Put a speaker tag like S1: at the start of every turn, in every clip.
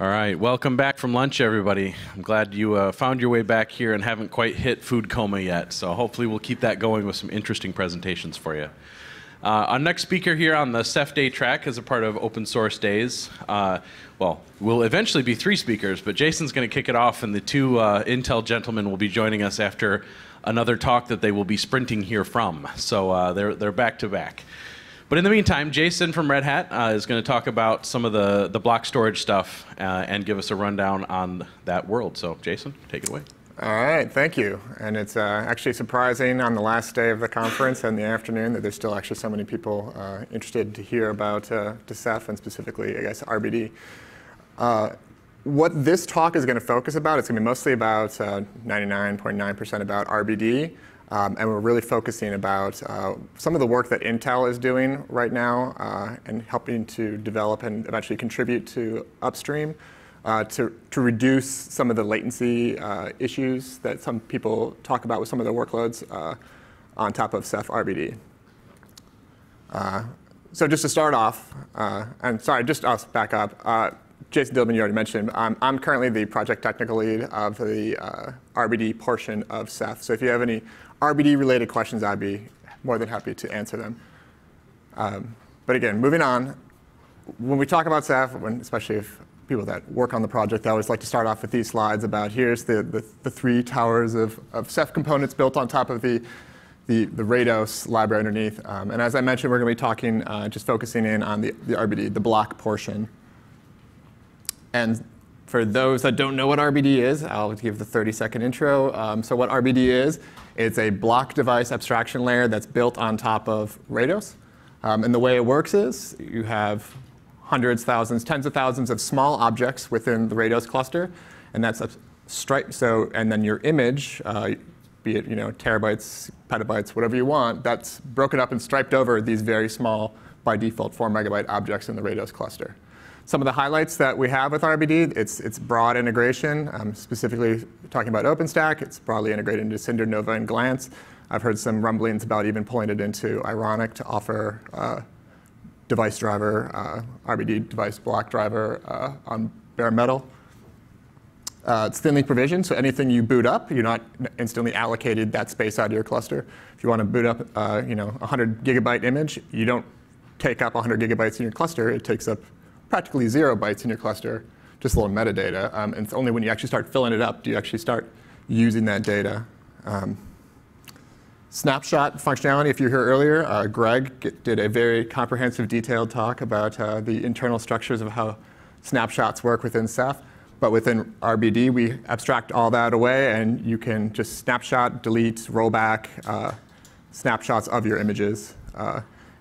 S1: All right, welcome back from lunch, everybody. I'm glad you uh, found your way back here and haven't quite hit food coma yet. So hopefully we'll keep that going with some interesting presentations for you. Uh, our next speaker here on the Ceph Day track is a part of Open Source Days. Uh, well, we'll eventually be three speakers, but Jason's going to kick it off, and the two uh, Intel gentlemen will be joining us after another talk that they will be sprinting here from. So uh, they're, they're back to back. But in the meantime, Jason from Red Hat uh, is going to talk about some of the, the block storage stuff uh, and give us a rundown on that world. So, Jason, take it away.
S2: All right, thank you. And it's uh, actually surprising on the last day of the conference and the afternoon that there's still actually so many people uh, interested to hear about uh, and specifically, I guess, RBD. Uh, what this talk is going to focus about, it's going to be mostly about 99.9% uh, about RBD. Um, and we're really focusing about uh, some of the work that Intel is doing right now uh, and helping to develop and eventually contribute to upstream uh, to, to reduce some of the latency uh, issues that some people talk about with some of their workloads uh, on top of Ceph RBD. Uh, so just to start off, and sorry, just I'll back up. Jason Dillaman, you already mentioned. Um, I'm currently the project technical lead of the RBD portion of Ceph. So if you have any RBD-related questions, I'd be more than happy to answer them. Um, but again, moving on, when we talk about Ceph, when, especially if people that work on the project, I always like to start off with these slides about here's the, the, the three towers of, of Ceph components built on top of the, the, the Rados library underneath. Um, and as I mentioned, we're going to be talking, uh, just focusing in on the, the RBD, the block portion. And for those that don't know what RBD is, I'll give the 30 second intro. Um, so what RBD is, it's a block device abstraction layer that's built on top of Rados. Um, and the way it works is you have hundreds, thousands, tens of thousands of small objects within the Rados cluster, and that's a stripe. So, and then your image, uh, be it you know terabytes, petabytes, whatever you want, that's broken up and striped over these very small, by default, four megabyte objects in the Rados cluster. Some of the highlights that we have with RBD, it's, it's broad integration, um, specifically talking about OpenStack. It's broadly integrated into Cinder, Nova, and Glance. I've heard some rumblings about even pulling it into Ironic to offer uh, device driver, uh, RBD device block driver uh, on bare metal. Uh, it's thinly provisioned, so anything you boot up, you're not instantly allocated that space out of your cluster. If you want to boot up, uh, you know, a 100 gigabyte image, you don't take up 100 gigabytes in your cluster. It takes up practically zero bytes in your cluster, just a little metadata. Um, and it's only when you actually start filling it up do you actually start using that data. Um, snapshot functionality, if you were here earlier, uh, Greg did a very comprehensive, detailed talk about uh, the internal structures of how snapshots work within Ceph. But within RBD, we abstract all that away, and you can just snapshot, delete, rollback uh, snapshots of your images.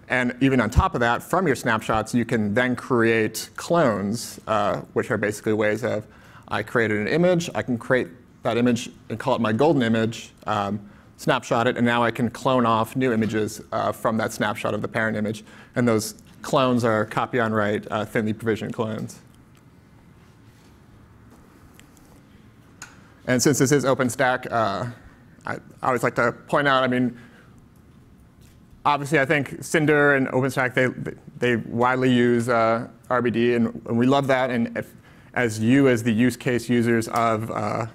S2: And even on top of that, from your snapshots, you can then create clones, uh, which are basically ways of, I created an image, I can create that image and call it my golden image, um, snapshot it, and now I can clone off new images uh, from that snapshot of the parent image. And those clones are copy on write, uh, thinly provisioned clones. And since this is OpenStack, uh, I always like to point out, I mean, obviously, I think Cinder and OpenStack, they, they widely use uh, RBD, and, and, we love that. And if, as you, as the use case users of, uh,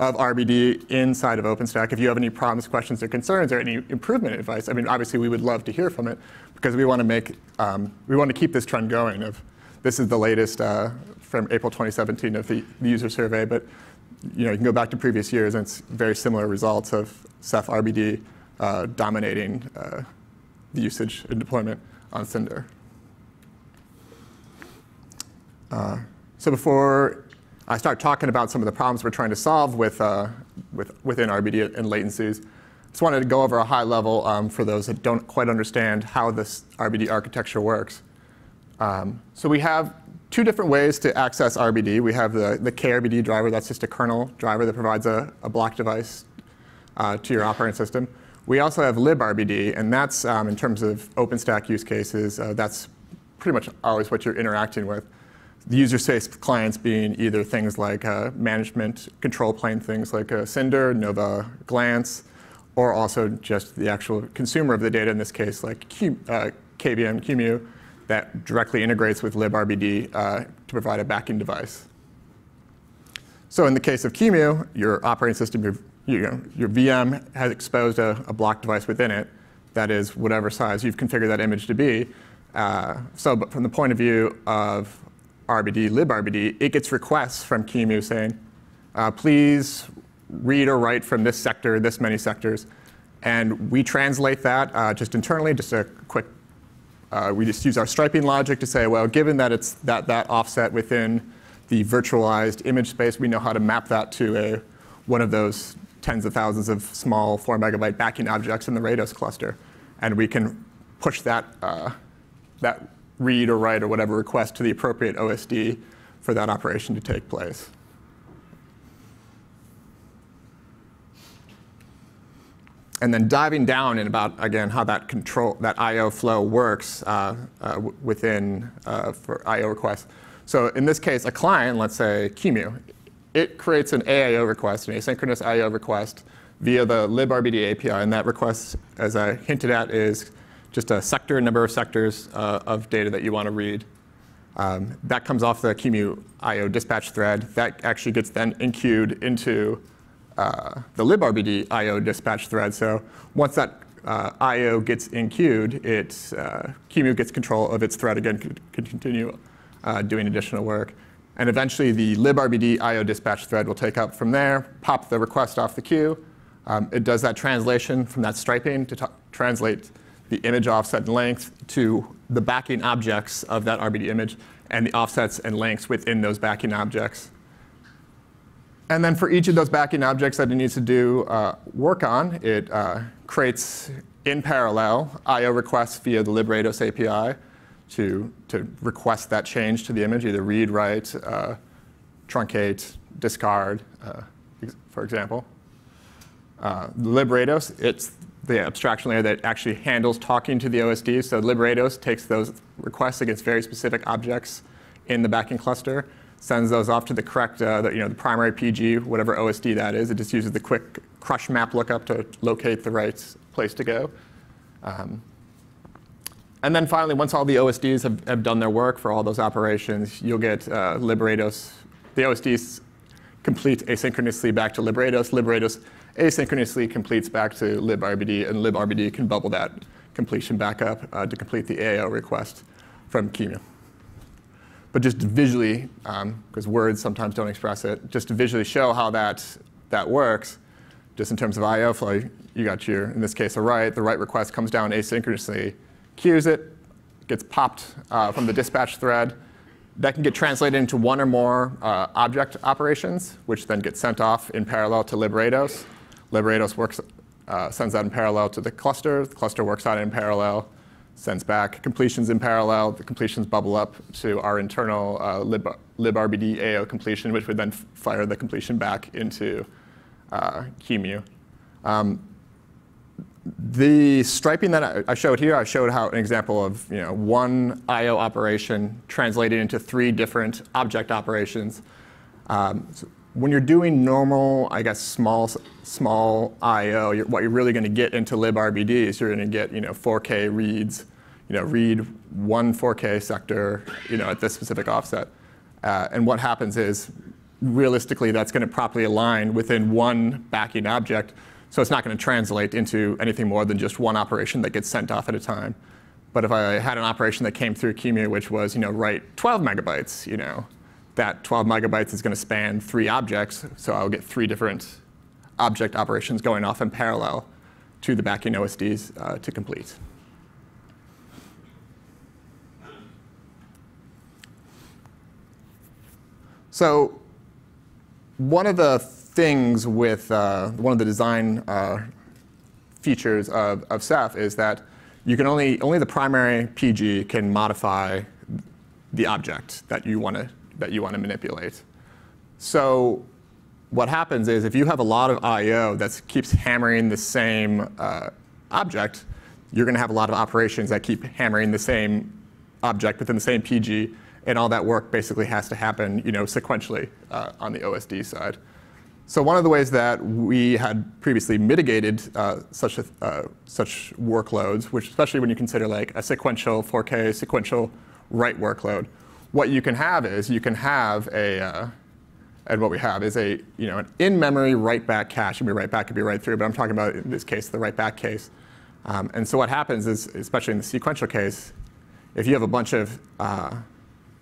S2: of RBD inside of OpenStack, if you have any problems, questions, or concerns, or any improvement advice, I mean, obviously, we would love to hear from it because we want to make, um, we want to keep this trend going. Of this is the latest uh, from April 2017 of the, the user survey, but you know, you can go back to previous years, and it's very similar results of Ceph RBD uh, dominating uh, the usage and deployment on Cinder. Uh, so before I start talking about some of the problems we're trying to solve with, uh, with, within RBD and latencies, just wanted to go over a high level um, for those that don't quite understand how this RBD architecture works. Um, so we have two different ways to access RBD. We have the, the KRBD driver, that's just a kernel driver that provides a, a block device uh, to your operating system. We also have librBD, and that's, um, in terms of OpenStack use cases, uh, that's pretty much always what you're interacting with. The user space clients being either things like uh, management control plane, things like uh, Cinder, Nova, Glance, or also just the actual consumer of the data, in this case, like Q, uh, KVM, QEMU, that directly integrates with librBD uh, to provide a backing device. So in the case of QEMU, your operating system, your, you know, your VM has exposed a, a block device within it that is whatever size you've configured that image to be. Uh, so but from the point of view of RBD, librbd, it gets requests from QEMU saying, uh, please read or write from this sector, this many sectors. And we translate that uh, just internally, just a quick, uh, we just use our striping logic to say, well, given that it's that, that offset within the virtualized image space, we know how to map that to a, one of those tens of thousands of small four megabyte backing objects in the Rados cluster. And we can push that, uh, that read or write or whatever request to the appropriate OSD for that operation to take place. and then diving down in about again how that control that I/O flow works uh, uh, within uh, for I/O requests. So in this case, a client, let's say QEMU, it creates an AIO request, an asynchronous I/O request via the librbd API, and that request, as I hinted at, is just a sector, number of sectors uh, of data that you want to read. Um, that comes off the QEMU I/O dispatch thread. That actually gets then enqueued into uh, the librbd IO dispatch thread. So once that uh, IO gets enqueued, it, uh, QEMU gets control of its thread again, can continue uh, doing additional work. And eventually the librbd IO dispatch thread will take up from there, pop the request off the queue. Um, it does that translation from that striping to translate the image offset and length to the backing objects of that RBD image and the offsets and lengths within those backing objects. And then for each of those backing objects that it needs to do uh, work on, it uh, creates in parallel I/O requests via the librados API to, to request that change to the image, either read, write, uh, truncate, discard, uh, for example. Uh, librados, it's the abstraction layer that actually handles talking to the OSD. So librados takes those requests against very specific objects in the backing cluster sends those off to the correct, uh, the, you know, the primary PG, whatever OSD that is. It just uses the quick crush map lookup to locate the right place to go. Um, and then finally, once all the OSDs have, have, done their work for all those operations, you'll get uh. The OSDs complete asynchronously back to Librados. Librados asynchronously completes back to librbd, and librbd can bubble that completion back up uh, to complete the AIO request from QEMU but just visually, because um, words sometimes don't express it, just to visually show how that, that works, just in terms of I/O flow, you got your, in this case, a write. The write request comes down asynchronously, queues it, gets popped uh, from the dispatch thread. That can get translated into one or more uh, object operations, which then get sent off in parallel to Librados. Librados works, uh, sends that in parallel to the cluster. The cluster works on it in parallel sends back completions in parallel. The completions bubble up to our internal uh, lib, librbd AO completion, which would then fire the completion back into uh, QEMU. Um, the striping that I showed here, I showed how an example of you know, one I/O operation translated into three different object operations. Um, so when you're doing normal, I guess, small, small I/O, you're, what you're really going to get into librd is you're going to get, you know, 4K reads, you know, read one 4K sector, you know, at this specific offset. Uh, and what happens is, realistically, that's going to properly align within one backing object. So it's not going to translate into anything more than just one operation that gets sent off at a time. But if I had an operation that came through QEMU, which was, you know, write 12 megabytes, you know, that 12 megabytes is going to span three objects, so I'll get three different object operations going off in parallel to the backing OSDs uh, to complete. So one of the things with uh, one of the design uh, features of, of Ceph is that you can only, only the primary PG can modify the object that you want to that you want to manipulate. So what happens is if you have a lot of I/O that keeps hammering the same uh, object, you're going to have a lot of operations that keep hammering the same object within the same PG, and all that work basically has to happen, you know, sequentially uh, on the OSD side. So one of the ways that we had previously mitigated uh, such a, uh, such workloads, which especially when you consider like a sequential 4K sequential write workload, what you can have is you can have a, uh, And what we have is a, you know, an in-memory write-back cache. It could be write-back, could be write-through, but I'm talking about, in this case, the write-back case. Um, and so what happens is, especially in the sequential case, if you have a bunch of uh,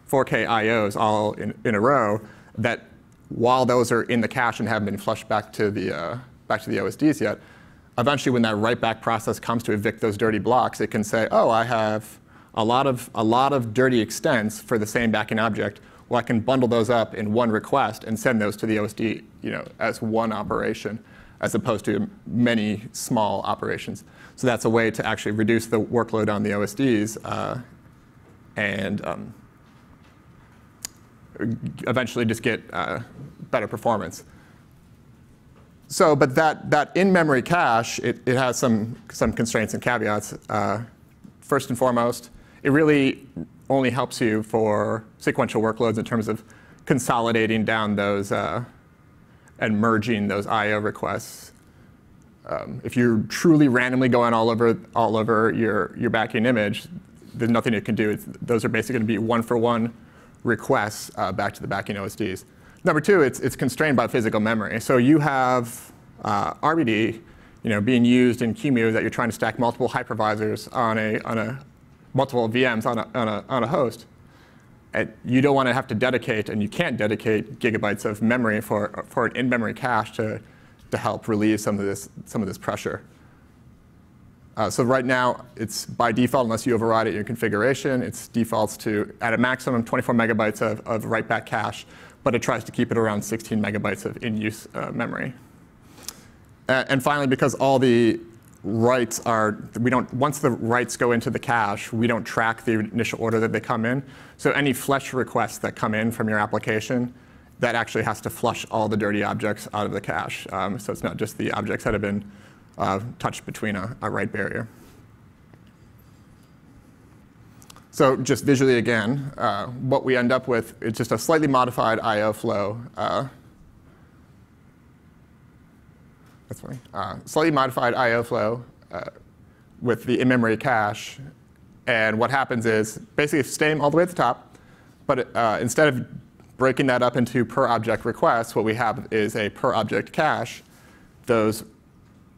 S2: 4K IOs all in, in a row, that while those are in the cache and haven't been flushed back to the, uh, back to the OSDs yet, eventually when that write-back process comes to evict those dirty blocks, it can say, oh, I have a lot of, a lot of dirty extents for the same backend object. Well, I can bundle those up in one request and send those to the OSD you know, as one operation, as opposed to many small operations. So that's a way to actually reduce the workload on the OSDs uh, and um, eventually just get uh, better performance. So, but that, that in-memory cache, it, it has some, some constraints and caveats. Uh, first and foremost, it really only helps you for sequential workloads in terms of consolidating down those uh, and merging those I/O requests. Um, if you're truly randomly going all over all over your your backend image, there's nothing it can do. It's, those are basically going to be one for one requests uh, back to the backing OSDs. Number two, it's it's constrained by physical memory. So you have uh, RBD, you know, being used in QEMU that you're trying to stack multiple hypervisors on a on a multiple VMs on a, on a, on a host, and you don't want to have to dedicate, and you can't dedicate gigabytes of memory for, for an in-memory cache to, to help relieve some of this, some of this pressure. Uh, so right now, it's by default, unless you override it in your configuration, it defaults to, at a maximum, 24 megabytes of, of write-back cache, but it tries to keep it around 16 megabytes of in-use uh, memory. Uh, and finally, because all the writes are, we don't, once the writes go into the cache, we don't track the initial order that they come in. So any flush requests that come in from your application, that actually has to flush all the dirty objects out of the cache. Um, so it's not just the objects that have been uh, touched between a, a write barrier. So just visually again, uh, what we end up with is just a slightly modified I.O. flow uh, that's funny. Uh, slightly modified I/O flow uh, with the in-memory cache, and what happens is basically staying all the way at the top, but uh, instead of breaking that up into per object requests, what we have is a per object cache. Those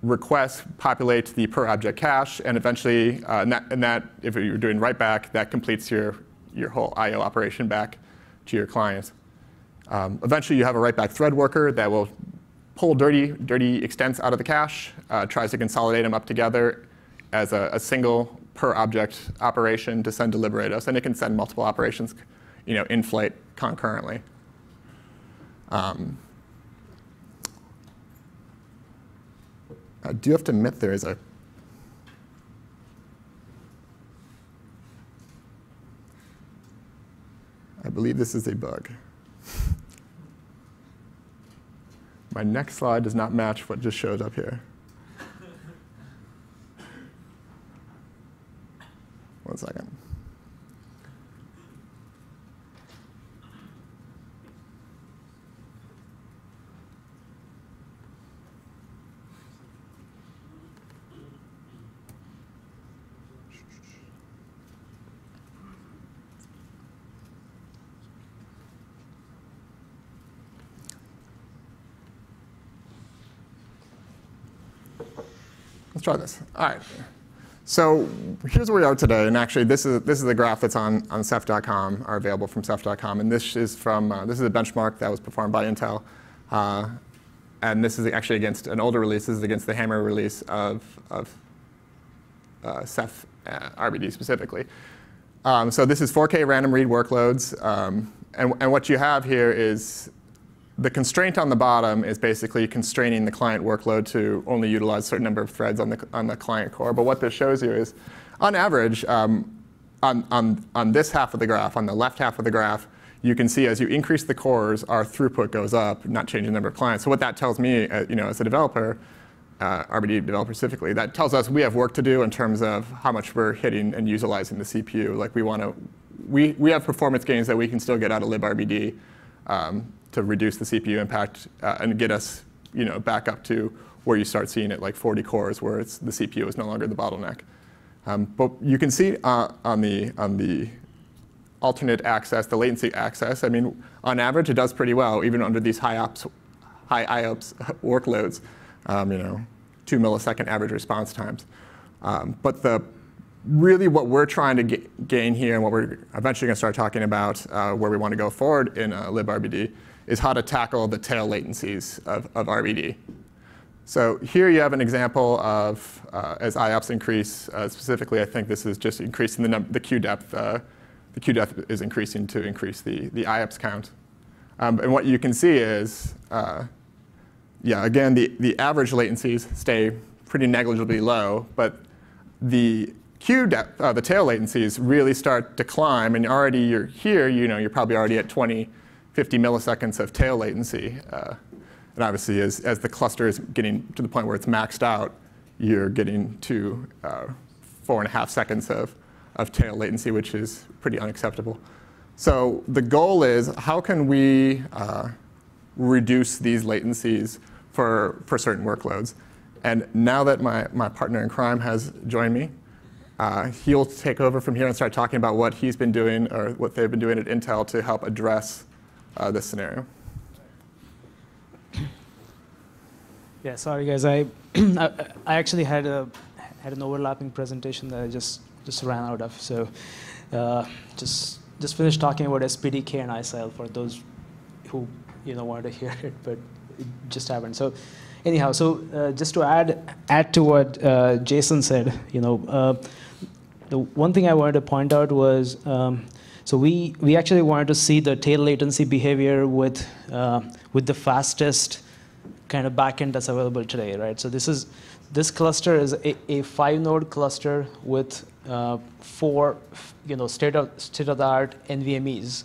S2: requests populate the per object cache, and eventually, uh, and, that, and that, if you're doing write back, that completes your, your whole I/O operation back to your client. Um, eventually, you have a write back thread worker that will pull dirty, dirty extents out of the cache, uh, tries to consolidate them up together as a, a, single per object operation to send to librados, and it can send multiple operations you know, in flight concurrently. Um, I do have to admit there is a I believe this is a bug. My next slide does not match what just showed up here. One second. Let's try this. All right. So here's where we are today, and actually this is this is the graph that's on on Ceph.com, are available from Ceph.com, and this is from uh, this is a benchmark that was performed by Intel, uh, and this is actually against an older release. This is against the Hammer release of of uh, Ceph uh, RBD specifically. Um, so this is 4K random read workloads, um, and and what you have here is the constraint on the bottom is basically constraining the client workload to only utilize a certain number of threads on the, on the client core. But what this shows you is, on average, um, on, on, on this half of the graph, on the left half of the graph, you can see as you increase the cores, our throughput goes up, not changing the number of clients. So what that tells me, uh, you know, as a developer, uh, RBD developer specifically, that tells us we have work to do in terms of how much we're hitting and utilizing the CPU. Like we want to, we, we have performance gains that we can still get out of librbd. Um, to reduce the CPU impact uh, and get us you know, back up to where you start seeing it like 40 cores, where it's, the CPU is no longer the bottleneck. Um, but you can see uh, on, the, on the alternate access, the latency access. I mean, on average, it does pretty well, even under these high ops, high IOPS workloads. Um, you know, two millisecond average response times. Um, but the really what we're trying to gain here and what we're eventually going to start talking about uh, where we want to go forward in uh, is how to tackle the tail latencies of, of RBD. So here you have an example of uh, as IOPS increase, uh, specifically I think this is just increasing the, the queue depth. Uh, the queue depth is increasing to increase the, the IOPS count. Um, and what you can see is, uh, yeah, again, the, the average latencies stay pretty negligibly low, but the queue depth, uh, the tail latencies really start to climb, and already you're here, you know, you're probably already at 20, 50 milliseconds of tail latency. Uh, and obviously, as, as the cluster is getting to the point where it's maxed out, you're getting to uh, four and a half seconds of, of tail latency, which is pretty unacceptable. So the goal is how can we uh, reduce these latencies for, for certain workloads? And now that my, my partner in crime has joined me, uh, he'll take over from here and start talking about what he's been doing or what they've been doing at Intel to help address uh, this scenario.
S3: Yeah, sorry guys. I I actually had a had an overlapping presentation that I just just ran out of. So uh, just just finished talking about SPDK and ISA-L for those who you know wanted to hear it, but it just happened. So anyhow, so uh, just to add add to what uh, Jason said, you know, uh, the one thing I wanted to point out was, um, so we, we actually wanted to see the tail latency behavior with, uh, with the fastest kind of backend that's available today, right? So this is, this cluster is a, a five node cluster with uh, four, you know, state of, state of the art NVMEs.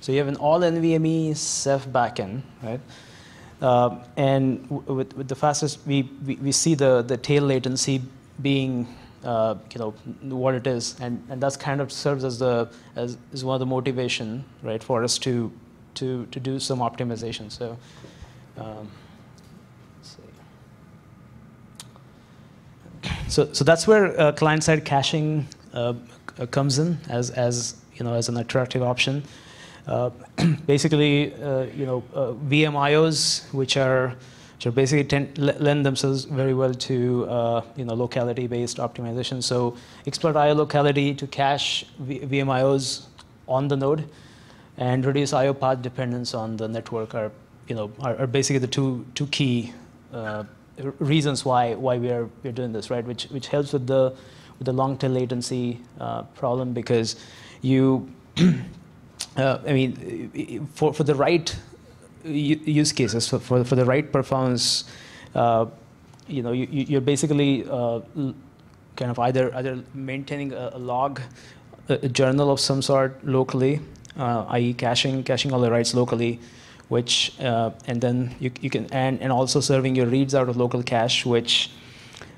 S3: So you have an all NVMe Ceph backend, right? Uh, and with, with the fastest, we, we, we see the, the tail latency being uh, you know what it is, and and that's kind of serves as the as is one of the motivation, right, for us to to to do some optimization. So. Um, so, so that's where uh, client-side caching uh, comes in as, as you know as an attractive option. Uh, basically, uh, you know, uh, VMIOs, which are are basically tend, lend themselves very well to uh, you know locality-based optimization. So exploit IO locality to cache v VMIOs on the node, and reduce IO path dependence on the network are you know are, are basically the two two key uh, reasons why why we are we're doing this right, which which helps with the with the long tail latency uh, problem because you. Uh, I mean, for, for the right use cases for, for, for the right performance, uh, you know, you, you're basically uh, kind of either either maintaining a, a log, a, a, journal of some sort locally, uh, i.e., caching caching all the writes locally, which uh, and then you, you can and, and also serving your reads out of local cache, which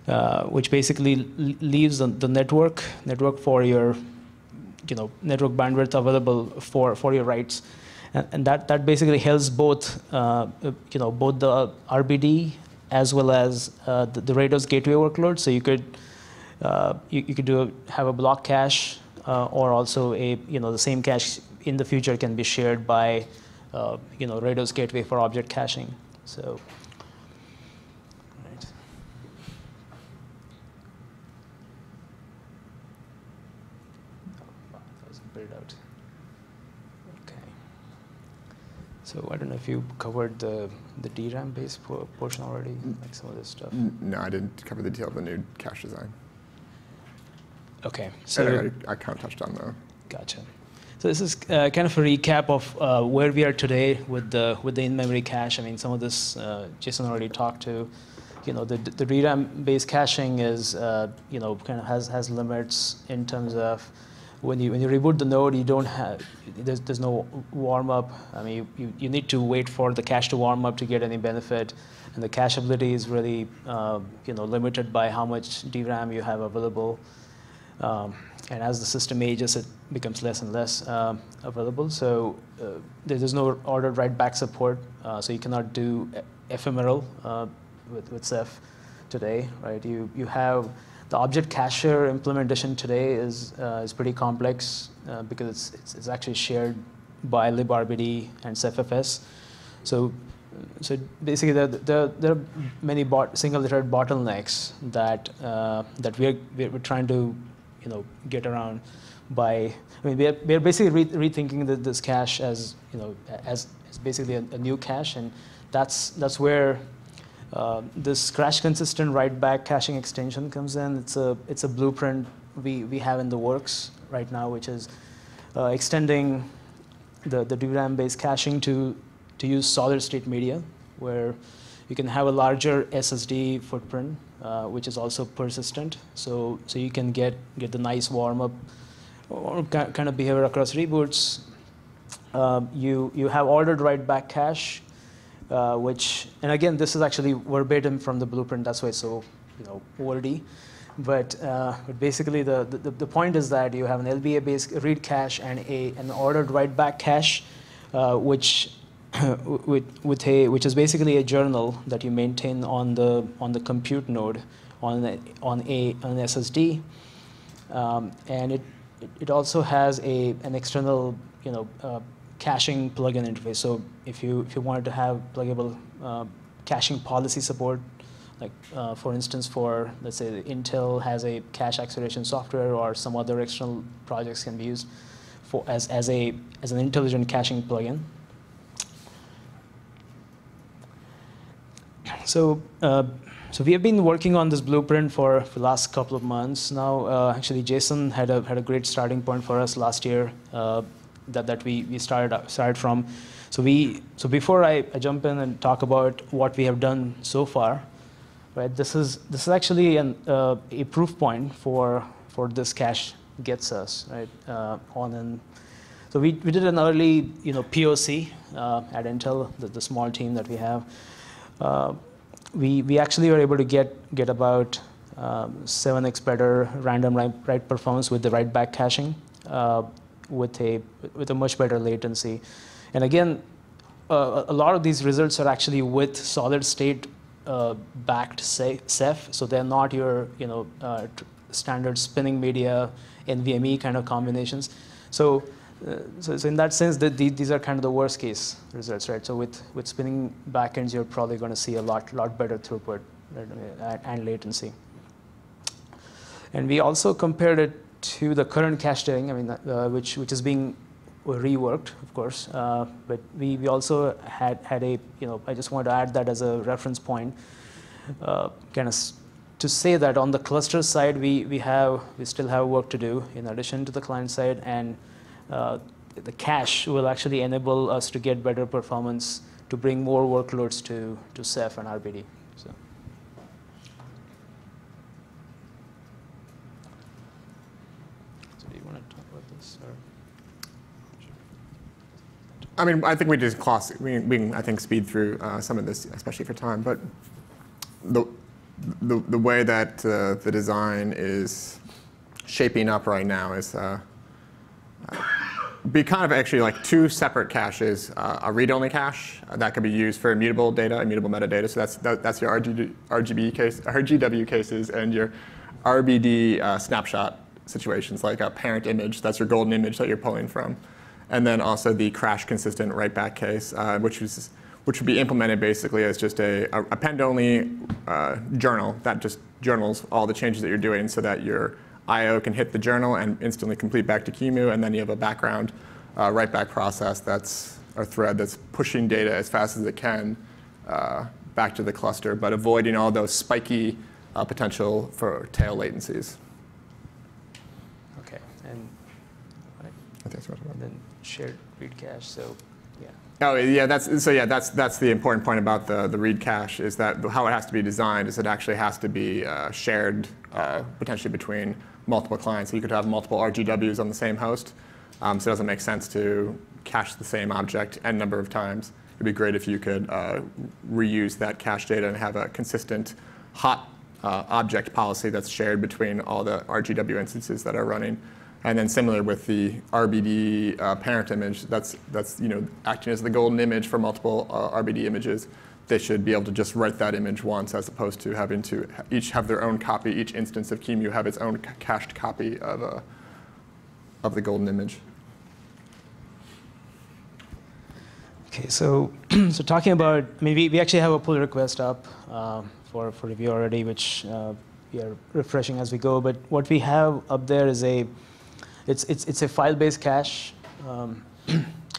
S3: uh, which basically leaves the, the network network for your you know network bandwidth available for for your writes and, and that, that basically helps both, uh, you know, both the RBD as well as uh, the, the Rados gateway workload. So you could, uh, you, you could do a, have a block cache or also a, you know, the same cache in the future can be shared by, you know, Rados gateway for object caching. So. So I don't know if you covered the the DRAM based portion already, like some of this stuff.
S2: No, I didn't cover the detail of the new cache design.
S3: Okay,
S2: so I, I, kind of touched on the.
S3: Gotcha. So this is uh, kind of a recap of uh, where we are today with the with the in-memory cache. I mean, some of this uh, Jason already talked to. You know, the the DRAM-based caching is uh, you know kind of has has limits in terms of when you when you reboot the node, you don't have there's there's no warm up. I mean, you, you, need to wait for the cache to warm up to get any benefit, and the cacheability is really uh, you know limited by how much DRAM you have available. Um, and as the system ages, it becomes less and less uh, available. So uh, there's no ordered write back support, uh, so you cannot do ephemeral uh, with with Ceph today, right? You you have the object cacher implementation today is, uh, is pretty complex uh, because it's, it's, it's, actually shared by librbd and CephFS. So, so basically, there, there, there are many bot, single-thread bottlenecks that, uh, that we're, we're trying to you know, get around by, I mean, we're, we're basically re rethinking the, this cache as, you know, as, as basically a, a new cache, and that's, that's where uh, this crash consistent write back caching extension comes in. It's a, it's a blueprint we, we have in the works right now, which is uh, extending the, the DRAM based caching to, to use solid state media, where you can have a larger SSD footprint, uh, which is also persistent. So, so you can get, get the nice warm up or kind of behavior across reboots. Um, you, you have ordered write back cache uh, which, and again, this is actually verbatim from the blueprint. That's why it's so, you know, wordy. But, uh, but basically, the, the, the point is that you have an LBA-based read cache and a an ordered write-back cache, uh, which with, with a which is basically a journal that you maintain on the on the compute node on a, on a on an SSD, um, and it it also has a an external you know uh, caching plugin interface. So if you if you wanted to have pluggable uh, caching policy support, like uh, for instance, for let's say Intel has a cache acceleration software, or some other external projects can be used for as as a as an intelligent caching plugin. So. Uh, so we have been working on this blueprint for, for the last couple of months now. Uh, actually, Jason had a, had a great starting point for us last year. Uh, that, that we, we started, started from. So, we, so before I, I jump in and talk about what we have done so far, right, this is, this is actually an, uh, a proof point for, for this cache gets us right, uh, on an, so we, we did an early you know, POC uh, at Intel, the, the small team that we have. Uh, we, we actually were able to get, get about um, 7x better random write, write performance with the write back caching. With a, with a much better latency. And again, uh, a lot of these results are actually with solid state uh, backed Ceph, so they're not your you know uh, standard spinning media NVMe kind of combinations. So, uh, so, so, in that sense, the, the, these are kind of the worst case results, right? So with with spinning backends, you're probably going to see a lot lot better throughput uh, and latency. And we also compared it to the current cache tiering, I mean, uh, which, which is being reworked, of course. Uh, but we, we also had, had a, you know, I just wanted to add that as a reference point, uh, kind of to say that on the cluster side, we, we, have, we still have work to do in addition to the client side. And uh, the cache will actually enable us to get better performance to bring more workloads to, to Ceph and RBD.
S2: I mean, I think we just we, we can, I think, speed through uh, some of this, especially for time. But the, the, the way that uh, the design is shaping up right now is uh, uh be kind of actually like two separate caches. Uh, a read-only cache that could be used for immutable data, immutable metadata. So that's, that, that's your RGB, RGB case, RGW cases, and your RBD uh, snapshot situations, like a parent image. That's your golden image that you're pulling from and then also the crash consistent write back case, uh, which was which would be implemented basically as just a, append-only uh, journal that just journals all the changes that you're doing so that your I/O can hit the journal and instantly complete back to QEMU, and then you have a background uh, write back process that's a thread that's pushing data as fast as it can uh, back to the cluster, but avoiding all those spiky uh, potential for tail latencies.
S3: Okay, and, right. I think that's what then shared read cache. So yeah.
S2: Oh yeah, that's so yeah. That's that's the important point about the the read cache is that how it has to be designed is it actually has to be uh, shared uh, potentially between multiple clients. So you could have multiple RGWs on the same host. Um, so it doesn't make sense to cache the same object n number of times. It'd be great if you could uh, reuse that cache data and have a consistent hot uh, object policy that's shared between all the RGW instances that are running. And then similar with the RBD uh, parent image, that's, that's you know, acting as the golden image for multiple uh, RBD images. they should be able to just write that image once as opposed to having to each have their own copy. Each instance of QEMU have its own cached copy of, a, of the golden image.
S3: Okay, so so talking about, I mean, we, we actually have a pull request up um, for, for review already, which uh, we are refreshing as we go. But what we have up there is a, it's, it's, it's a file-based cache. Um,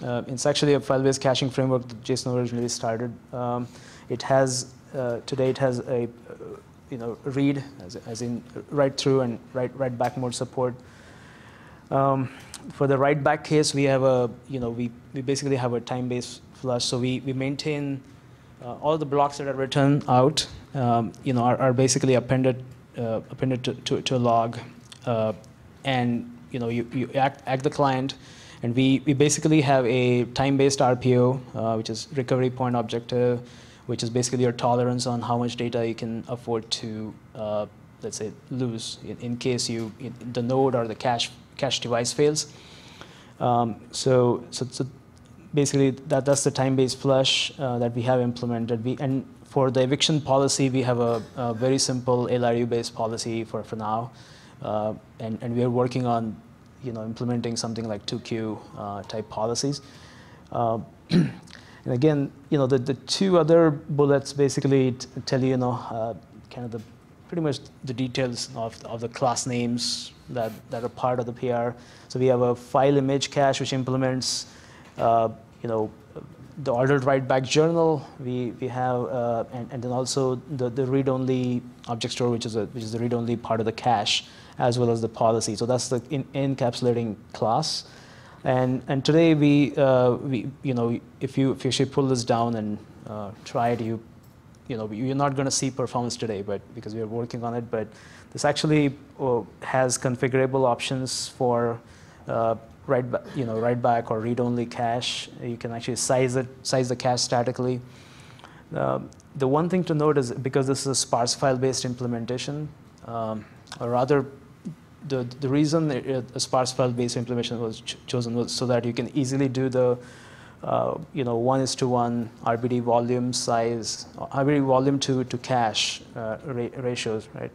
S3: uh, it's actually a file-based caching framework that Jason originally started. Um, it has, uh, today it has a, uh, you know, read, as, as in write through and write, write back mode support. Um, for the write back case, we have a, you know, we, we basically have a time-based flush. So we, we maintain uh, all the blocks that are written out, um, you know, are, are basically appended, uh, appended to, to, to a log. Uh, and, you know, you, you act, act the client, and we, we basically have a time-based RPO, uh, which is recovery point objective, which is basically your tolerance on how much data you can afford to, uh, let's say, lose in, in case you, in, the node or the cache cache device fails. Um, so, so, so basically that, that's the time-based flush uh, that we have implemented. We, and for the eviction policy, we have a, a very simple LRU-based policy for, for now. Uh, and, and we are working on you know, implementing something like 2Q uh, type policies. Uh, and again, you know, the, the two other bullets basically tell you, you know, uh, kind of the pretty much the details of, of the class names that, that are part of the PR. So we have a file image cache which implements, uh, you know, the ordered write back journal. We, we have, uh, and, and then also the, the read-only object store, which is, a, which is the read-only part of the cache, as well as the policy. So that's the in, encapsulating class. And, and today we, uh, we, you know, if you, if you pull this down and uh, try it, you you know, you're not going to see performance today, but because we are working on it. But this actually uh, has configurable options for uh, write, you know, write back or read-only cache. You can actually size it, size the cache statically. Uh, the one thing to note is because this is a sparse file-based implementation, um, or rather, the the reason a sparse file-based implementation was ch- chosen was so that you can easily do the uh, you know, one is to one RBD volume size, RBD volume to, to cache uh, ra- ratios, right?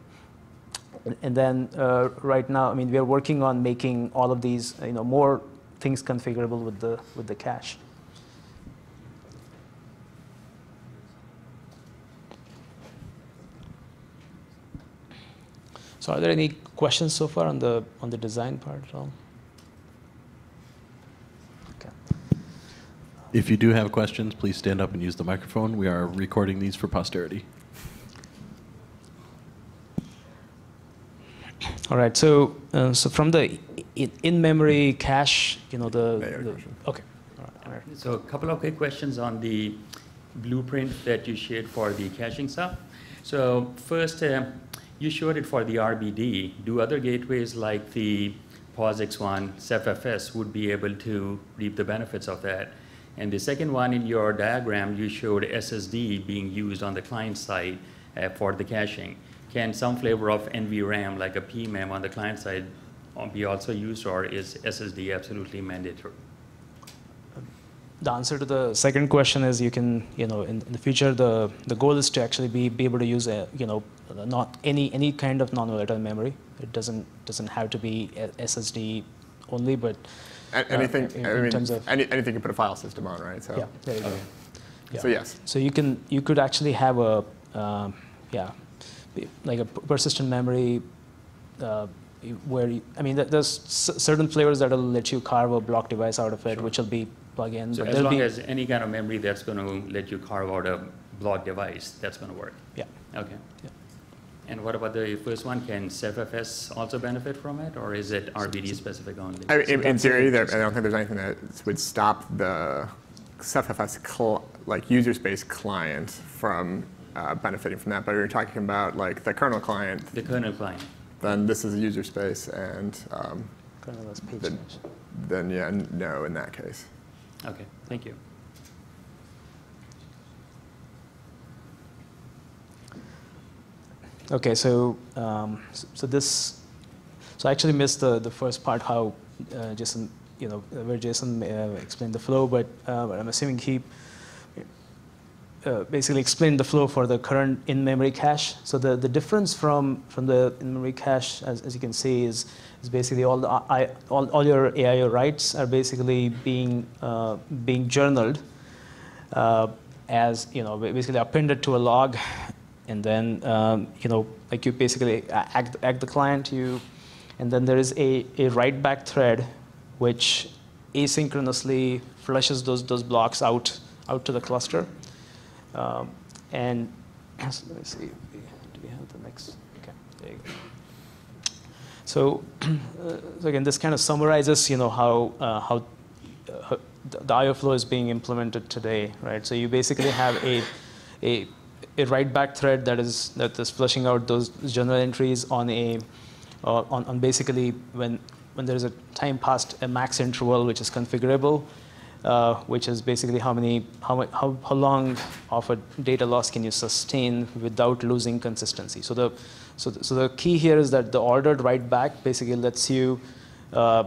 S3: And, and then uh, right now, I mean, we are working on making all of these, you know, more things configurable with the with the cache. So, are there any questions so far on the on the design part at all?
S1: If you do have questions, please stand up and use the microphone. We are recording these for posterity.
S3: All right. So, uh, so from the in, in-memory cache, you know the, the okay. All right, all right.
S4: So a couple of quick questions on the blueprint that you shared for the caching stuff. So first, uh, you showed it for the RBD. Do other gateways like the POSIX one, CephFS, would be able to reap the benefits of that? And the second one in your diagram, you showed SSD being used on the client side uh, for the caching. Can some flavor of NVRAM, like a PMEM on the client side, uh, be also used, or is SSD absolutely mandatory?
S3: The answer to the second question is you can, you know, in, in the future, the, the goal is to actually be, be able to use, a, you know, not any, any kind of non-volatile memory. It doesn't, doesn't have to be SSD only, but
S2: A- Anything,
S3: in-
S2: I
S3: in
S2: mean,
S3: terms of-
S2: any, anything you put a file system on, right? So,
S3: yeah, there you go. Yeah.
S2: so yes.
S3: So you can you could actually have a um, yeah like a persistent memory uh, where you, I mean there's certain flavors that'll let you carve a block device out of it, which will be plug in.
S4: So
S3: but
S4: as
S3: there'll
S4: long
S3: be,
S4: as any kind of memory that's going to let you carve out a block device, that's going to work?
S3: yeah.
S4: Okay.
S3: Yeah.
S4: And what about the first one? Can CephFS also benefit from it, or is it RBD specific only?
S2: I mean, in, in theory, there, I don't think there's anything that would stop the CephFS cl- like user space client from uh, benefiting from that. But if you're talking about like the kernel client,
S4: The kernel client.
S2: then this is a user space, and um,
S3: Kernel-less page
S2: The- then yeah, n- no in that case.
S4: Okay, thank you.
S3: Okay, so um, so, this so I actually missed the, the first part how uh, Jason you know where Jason uh, explained the flow, but, uh, but I'm assuming he uh, basically explained the flow for the current in-memory cache. So the, the difference from, from the in-memory cache, as, as you can see, is, is basically all, the, I, all, all your AIO writes are basically being, uh, being journaled uh, as, you know, basically appended to a log. And then, um, you know, like you basically act, act the client, you, and then there is a, a write back thread which asynchronously flushes those, those blocks out, out to the cluster. Um, and so let me see, do we have the next? Okay, there you go. So, uh, so again, this kind of summarizes, you know, how, uh, how uh, the IO flow is being implemented today, right? So you basically have a, a, a write back thread that is, that is flushing out those journal entries on a, uh, on, on basically when, when there's a time past a max interval, which is configurable, uh, which is basically how many, how, how, how long of a data loss can you sustain without losing consistency. So the, so the, so the key here is that the ordered write back basically lets you, uh,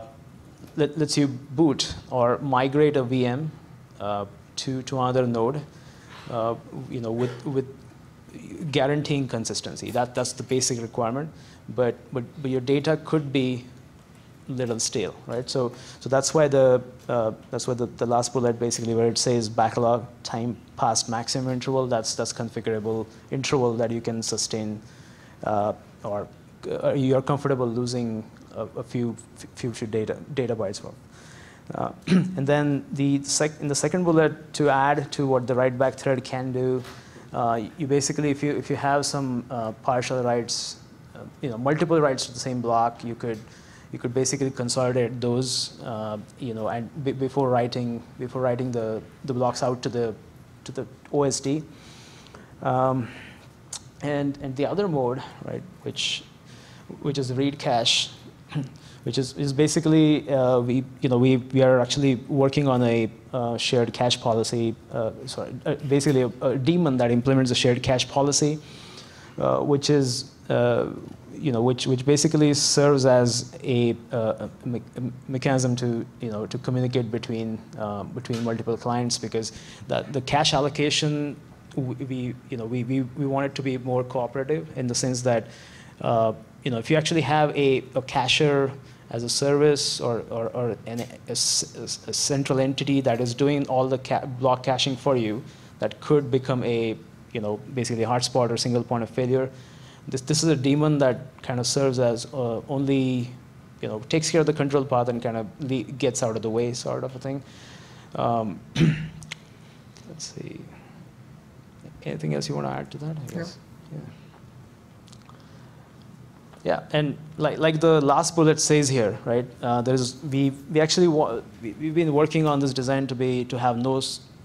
S3: let, lets you boot or migrate a VM uh, to, to another node, uh, you know, with, with guaranteeing consistency. That, that's the basic requirement. But, but, but your data could be little stale, right? So, so that's why the uh, that's why the, the last bullet basically where it says backlog time past maximum interval. That's that's configurable interval that you can sustain, uh, or uh, you're comfortable losing a, a few future data data bytes from. Uh, and then the sec in the second bullet to add to what the write back thread can do, you basically if you if you have some uh, partial writes, you know multiple writes to the same block, you could you could basically consolidate those, uh, you know, and before writing before writing the, the blocks out to the to the OSD. Um, and and the other mode, right, which which is read cache, which is is basically uh, we you know we we are actually working on a uh, shared cache policy. Uh, sorry, uh, basically a, a, daemon that implements a shared cache policy, uh, which is you know, which, which basically serves as a, uh, a, me a, mechanism to, you know, to communicate between, uh, between multiple clients because the, the cache allocation, we, you know, we, we, we want it to be more cooperative in the sense that, uh, you know, if you actually have a, a cacher as a service or, or, or an, a, a, central entity that is doing all the ca block caching for you, that could become a, you know, basically a hotspot or single point of failure this, this is a daemon that kind of serves as uh, only, you know, takes care of the control path and kind of gets out of the way sort of a thing. Um, let's see. Anything else you want to add to that? I guess. Yeah. Yeah, and like, like the last bullet says here, right? Uh, there's we we actually we, we've been working on this design to be to have no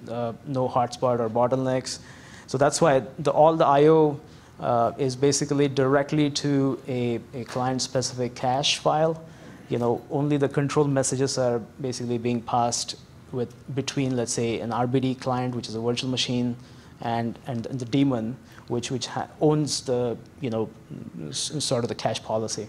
S3: uh, no hotspot or bottlenecks. So that's why the, all the I/O uh, is basically directly to a, a client-specific cache file. You know, only the control messages are basically being passed with between, let's say, an RBD client, which is a virtual machine, and, and, and the daemon, which, which owns the, you know, sort of the cache policy.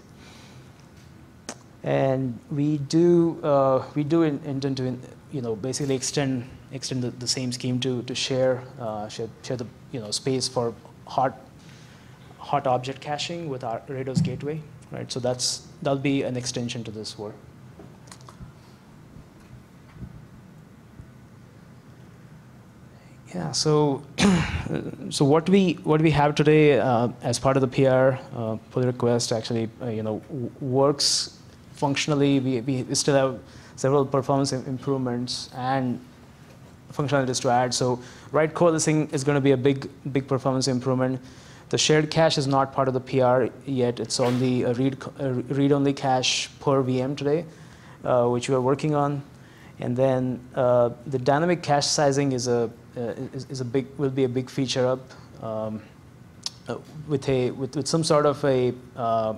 S3: And we do, uh, we do intend to, you know, basically extend, extend the, the same scheme to, to share, uh, share, share the, you know, space for hot hot object caching with our Rados gateway, right? So that's that'll be an extension to this work. Yeah, so so what we what we have today uh, as part of the PR uh, pull request actually uh, you know works functionally. We, we still have several performance improvements and functionalities to add. So write coalescing is going to be a big big performance improvement. The shared cache is not part of the PR yet. It's only a read, a read-only cache per VM today, uh, which we are working on. And then uh, the dynamic cache sizing is a, uh, is, is, a big, will be a big feature up um, uh, with, a, with, with some sort of a uh,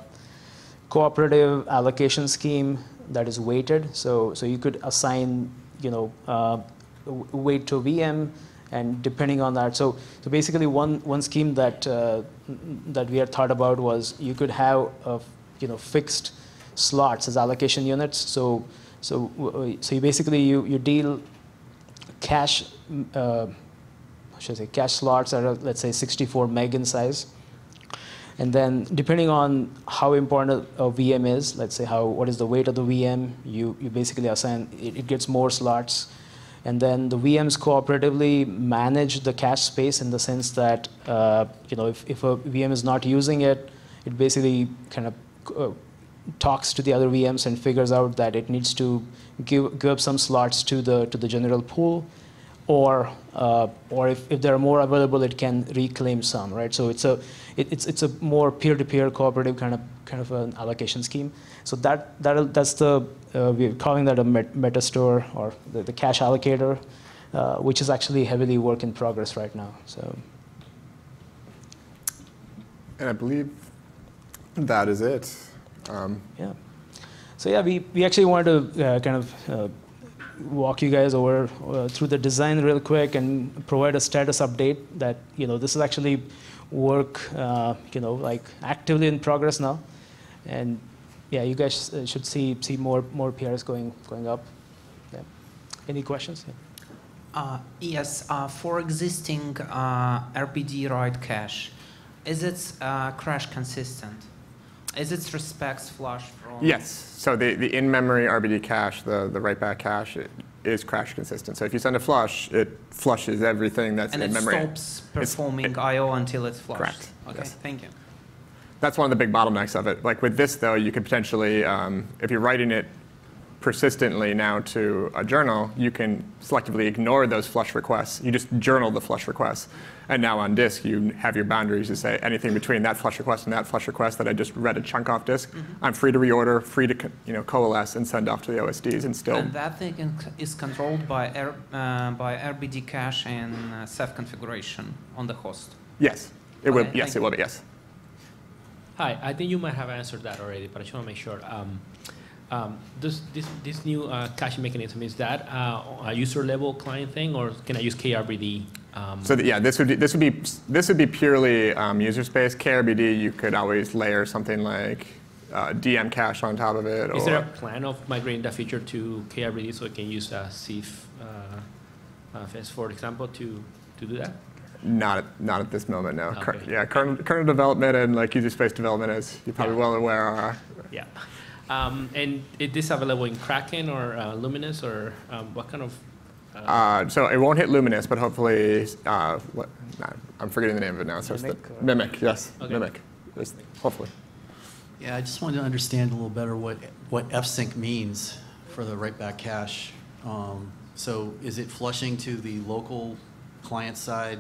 S3: cooperative allocation scheme that is weighted. So, so you could assign, you know, uh, weight to VM, and depending on that, so so basically one one scheme that uh, that we had thought about was you could have a, you know fixed slots as allocation units. So so so you basically you you deal cache. Uh, should I say, cache slots are, let's say, 64 meg in size. And then depending on how important a VM is, let's say how what is the weight of the VM, you, you basically assign, it, it gets more slots. And then the VMs cooperatively manage the cache space in the sense that, uh, you know, if, if a VM is not using it, it basically kind of uh, talks to the other VMs and figures out that it needs to give, give up some slots to the, to the general pool or uh, or if, if there are more available, it can reclaim some, right? So it's a it, it's it's a more peer-to-peer cooperative kind of kind of an allocation scheme. So that that that's the uh, we're calling that a met, metastore or the, the cache allocator, uh, which is actually heavily work in progress right now. So
S2: And I believe that is it. Um,
S3: yeah, so yeah, we we actually wanted to uh, kind of uh, walk you guys over uh, through the design real quick and provide a status update that you know this is actually work uh, you know like actively in progress now and yeah you guys uh, should see see more more PRs going going up yeah. any questions yeah.
S5: Uh, yes, uh, for existing uh, RBD write cache, is it uh, crash consistent? Is it respects flush from?
S2: yes. So the, the in-memory RBD cache, the, the write-back cache, it is crash consistent. So if you send a flush, it flushes everything that's
S5: And
S2: in memory.
S5: And
S2: it stops
S5: performing
S2: it-
S5: I/O until it's flushed.
S2: Correct,
S5: Okay,
S2: yes.
S5: thank you.
S2: That's one of the big bottlenecks of it. Like with this, though, you could potentially, um, if you're writing it persistently now to a journal, you can selectively ignore those flush requests. You just journal the flush requests. And now on disk, you have your boundaries to say anything between that flush request and that flush request that I just read a chunk off disk, I'm free to reorder, free to you know, coalesce and send off to the OSDs and still.
S5: And that thing is controlled by, R, uh, by RBD cache and uh, Ceph configuration on the host.
S2: yes, it will. Yes, it will be. Yes.
S6: Hi, I think you might have answered that already, but I just want to make sure. Um, um, this, this, this new uh, caching mechanism, is that uh, a user level client thing or can I use KRBD? Um,
S2: So yeah, this would be this would be this would be purely um, user space. KRBD, you could always layer something like uh, DM cache on top of it.
S6: is
S2: or,
S6: there a plan of migrating that feature to KRBD so it can use uh, Ceph uh, uh, FS, for example, to, to do that?
S2: Not at, not at this moment, no. Cur- yeah, kernel, kernel development and like user space development, as you're probably
S6: Yeah.
S2: well aware, are.
S6: Yeah. Um, and is this available in Kraken or uh, Luminous or um, what kind of? Uh,
S2: Uh, so it won't hit Luminous, but hopefully, uh, what, nah, I'm forgetting the name of it now. So
S3: Mimic
S2: it's the,
S3: or-
S2: Mimic, yes,
S6: Okay.
S2: Mimic. It's- hopefully.
S7: Yeah, I just wanted to understand a little better what, what fsync means for the write-back cache. Um, So is it flushing to the local client-side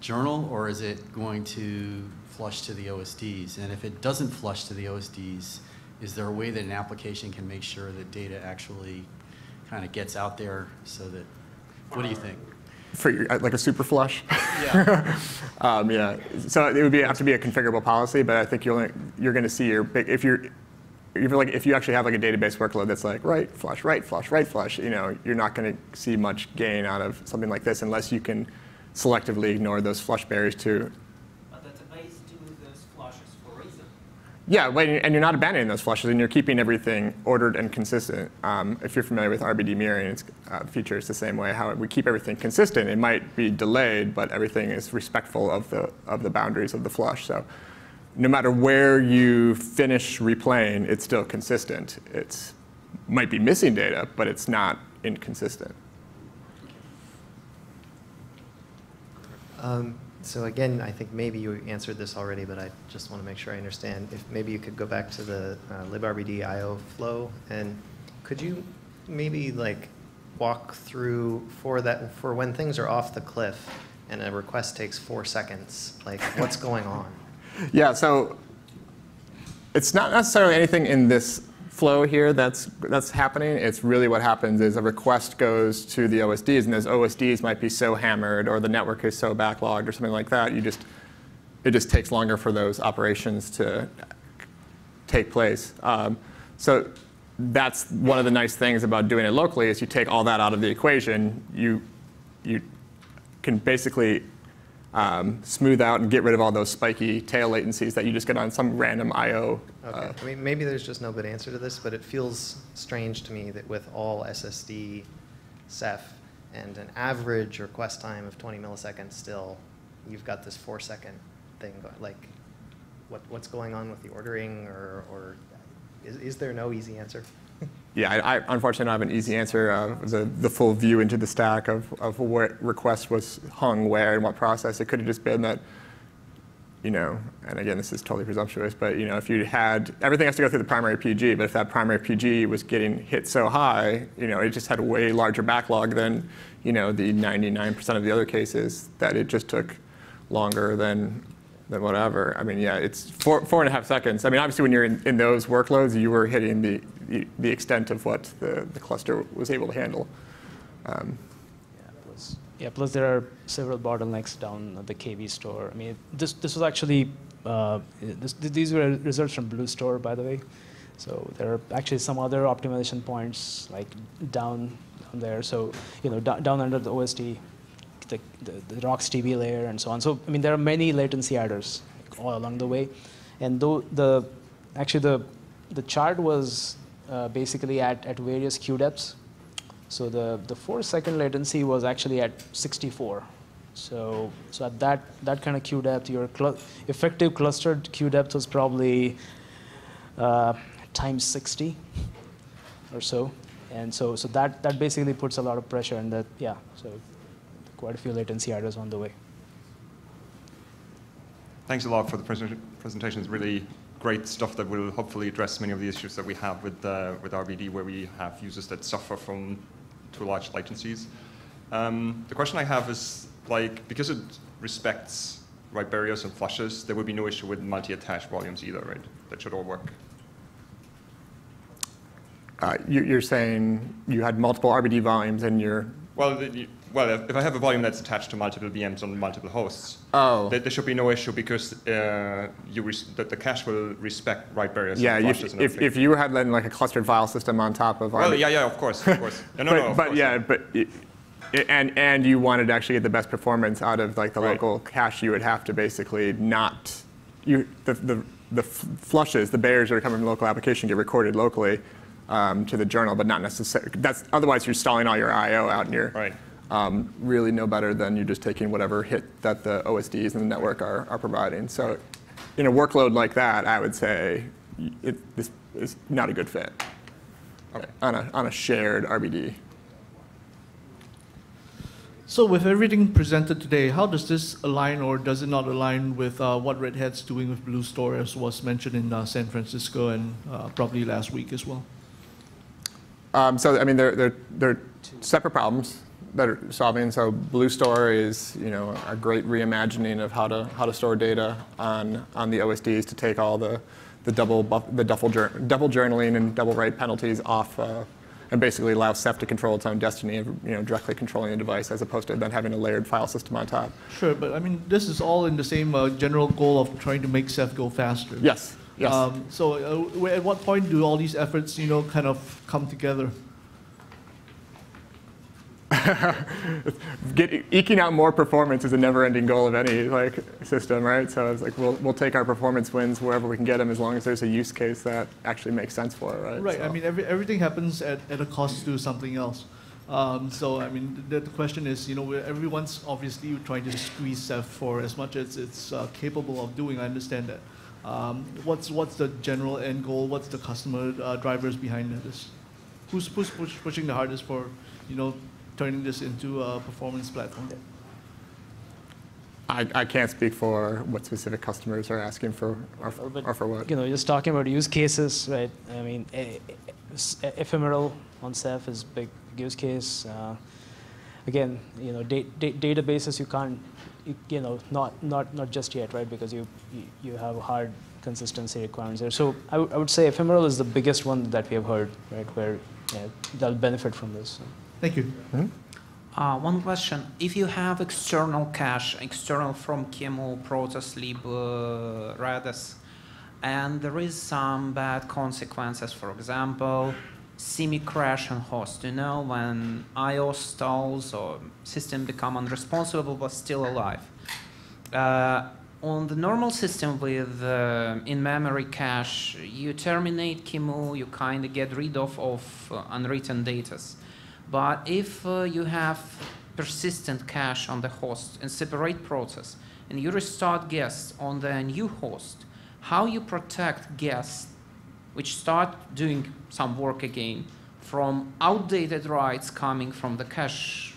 S7: journal, or is it going to flush to the OSDs? And if it doesn't flush to the OSDs, is there a way that an application can make sure that data actually kind of gets out there so that, what do you think?
S2: For like a super flush.
S7: Yeah.
S2: Um, yeah, so it would be, have to be a configurable policy, but I think you'll, you're going to see your big, if you're, if, like, if you actually have like a database workload that's like right flush, right flush, right flush, you know, you're not going to see much gain out of something like this unless you can selectively ignore those flush barriers to,
S5: But the database do those flushes for reason.
S2: Yeah, and you're not abandoning those flushes and you're keeping everything ordered and consistent. Um, if you're familiar with RBD mirroring, its uh, feature is the same way, how we keep everything consistent. It might be delayed, but everything is respectful of the, of the boundaries of the flush. So no matter where you finish replaying, it's still consistent. It's might be missing data, but it's not inconsistent.
S8: Um, So again, I think maybe you answered this already, but I just want to make sure I understand. If maybe you could go back to the uh, IO flow, and could you maybe like walk through for that, for when things are off the cliff and a request takes four seconds, like what's going on?
S2: Yeah, so it's not necessarily anything in this flow here that's, that's happening. It's really what happens is a request goes to the OSDs, and those OSDs might be so hammered, or the network is so backlogged, or something like that. You just, it just takes longer for those operations to take place. Um, so that's one of the nice things about doing it locally is you take all that out of the equation. You, you can basically um, smooth out and get rid of all those spiky tail latencies that you just get on some random I/O.
S8: Okay,
S2: uh,
S8: I mean, maybe there's just no good answer to this, but it feels strange to me that with all SSD Ceph, and an average request time of 20 milliseconds still, you've got this four second thing, go- like, what, what's going on with the ordering, or, or is, is there no easy answer?
S2: Yeah, I, I unfortunately don't have an easy answer. Uh, the, the full view into the stack of, of what request was hung where and what process. It could have just been that, you know, and again, this is totally presumptuous, but you know, if you had everything has to go through the primary PG, but if that primary PG was getting hit so high, you know, it just had a way larger backlog than, you know, the 99% of the other cases that it just took longer than than whatever. I mean, yeah, it's four, four and a half seconds. I mean, obviously, when you're in, in those workloads, you were hitting the, the, extent of what the, the cluster was able to handle. Um,
S3: Yeah, plus, yeah, plus there are several bottlenecks down at the KV store. I mean, this, this was actually, uh, this, these were results from BlueStore, by the way. So there are actually some other optimization points like down, down there. So, you know, down, down under the OSD, the, the, RocksDB layer and so on. So, I mean, there are many latency adders all along the way. And though the, actually the, the chart was uh, basically at, at various queue depths. So the, the four second latency was actually at 64. So, so at that, that kind of queue depth, your cl effective clustered queue depth was probably uh, times 60 or so. And so, so that, that basically puts a lot of pressure and that, yeah, so quite a few latency adders on the way.
S9: Thanks a lot for the present- presentation. It's really great stuff that will hopefully address many of the issues that we have with, uh, with RBD, where we have users that suffer from too large latencies. Um, the question I have is, like, because it respects write barriers and flushes, there would be no issue with multi-attached volumes either, right? That should all work.
S2: uh, you, you're saying you had multiple RBD volumes and you're...
S9: Well, the- you- well, if I have a volume that's attached to multiple VMs on multiple hosts,
S2: Oh.
S9: there, there should be no issue because uh, you that the cache will respect write barriers
S2: yeah, if, if, if you had then like a clustered file system on top of
S9: Well, yeah, yeah, of course, of course. No, no,
S2: but,
S9: no,
S2: but
S9: course,
S2: yeah, but it, and and you wanted to actually get the best performance out of like the
S9: Right.
S2: local cache, you would have to basically not you the the the flushes, the barriers that are coming from the local application get recorded locally um, to the journal, but not necessarily. That's otherwise you're stalling all your I/O out, in you're
S9: Right.
S2: Um, really no better than you're just taking whatever hit that the OSDs and the network are, are providing. So, in a workload like that, I would say it, this is not a good fit
S9: Okay.
S2: on a on a shared RBD.
S10: So with everything presented today, how does this align or does it not align with uh, what Red Hat's doing with BlueStore, as was mentioned in uh, San Francisco and uh, probably last week as well?
S2: Um, so I mean, they're, they're, they're separate problems are solving. So BlueStore is you know a great reimagining of how to how to store data on on the OSDs to take all the the double buff, the double, double journaling and double write penalties off. Uh, and basically allow Ceph to control its own destiny of you know, directly controlling the device as opposed to then having a layered file system on top.
S10: Sure, but I mean, this is all in the same uh, general goal of trying to make Ceph go faster.
S2: Yes, yes.
S10: Um, so uh, at what point do all these efforts, you know, kind of come together?
S2: Get, eking out more performance is a never-ending goal of any like system, right? So it's like we'll, we'll take our performance wins wherever we can get them, as long as there's a use case that actually makes sense for it, right?
S10: Right. I mean, every, everything happens at, at a cost to something else. Um, so I mean, the, the question is, you know, everyone's obviously trying to squeeze Ceph for as much as it's uh, capable of doing. I understand that. Um, what's what's the general end goal? What's the customer uh, drivers behind this? Who's, who's push, pushing the hardest for, you know, turning this into a performance platform?
S2: I, I can't speak for what specific customers are asking for or,
S3: Well, but,
S2: or for what.
S3: You know, just talking about use cases, right? I mean, e- e- s- ephemeral on Ceph is big use case. Uh, again, you know, da- da- databases you can't, you, you know, not not not just yet, right? Because you you, you have hard consistency requirements there. So I, w- I would say ephemeral is the biggest one that we have heard, right? Where yeah, they'll benefit from this.
S10: Thank you.
S5: Uh, one question. If you have external cache, external from QEMU, Protos, lib, uh, Redis, and there is some bad consequences, for example, semi crash on host, you know, when IO stalls or system become unresponsive but still alive. Uh, on the normal system with uh, in-memory cache, you terminate QEMU, you kind of get rid of, of uh, unwritten datas. But if uh, you have persistent cache on the host and separate process, and you restart guests on the new host, how you protect guests which start doing some work again from outdated writes coming from the cache,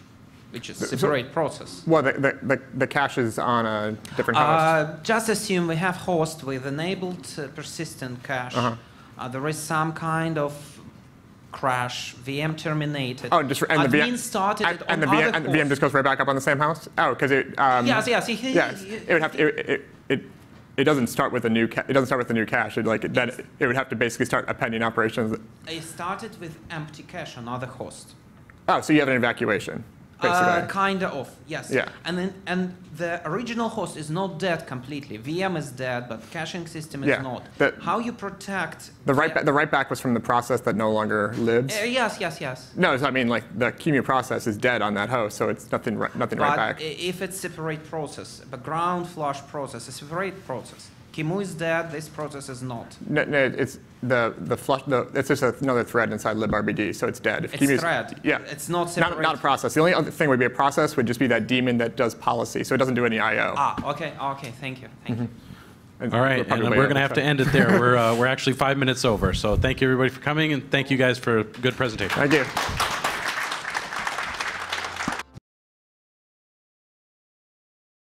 S5: which is
S2: So-
S5: separate process?
S2: Well, the, the, the, the cache is on a different host.
S5: Uh, just assume we have host with enabled uh, persistent cache.
S2: Uh-huh.
S5: Uh, there is some kind of crash, VM terminated.
S2: oh, just and the VM
S5: started
S2: and, and the VM and the VM just goes right back up on the same house. Oh, because it. Um,
S5: Yes, yes, he- he-
S2: yes,
S5: he-
S2: it would have to. It, it, it, it doesn't start with a new. It doesn't start with a new cache. It like then it would have to basically start appending operations.
S5: It started with empty cache on other host.
S2: Oh, so you have an evacuation, basically.
S5: Uh, kinda of, yes.
S2: Yeah.
S5: And then and the original host is not dead completely. VM is dead, but caching system is
S2: Yeah,
S5: not.
S2: the-
S5: How you protect
S2: the right
S5: the-
S2: the write back was from the process that no longer lives.
S5: Uh, yes, yes, yes.
S2: no, so I mean like the QEMU process is dead on that host, so it's nothing nothing
S5: But
S2: right back.
S5: if it's separate process, background flush process, a separate process. QEMU is dead, this process is not.
S2: No, no, it's the the flush. The, it's just another thread inside librbd, so it's dead. If
S5: It's
S2: QEMU's-
S5: thread.
S2: Yeah.
S5: It's not separate.
S2: Not, not a process. The only other thing would be a process would just be that daemon that does policy, so it doesn't do any I/O.
S5: Ah, okay, okay, thank you, thank you.
S2: And
S1: All right,
S2: we're
S1: and we're going to have to end it there. we're, uh, we're actually five minutes over. So thank you, everybody, for coming, and thank you guys for a good presentation.
S2: Thank you.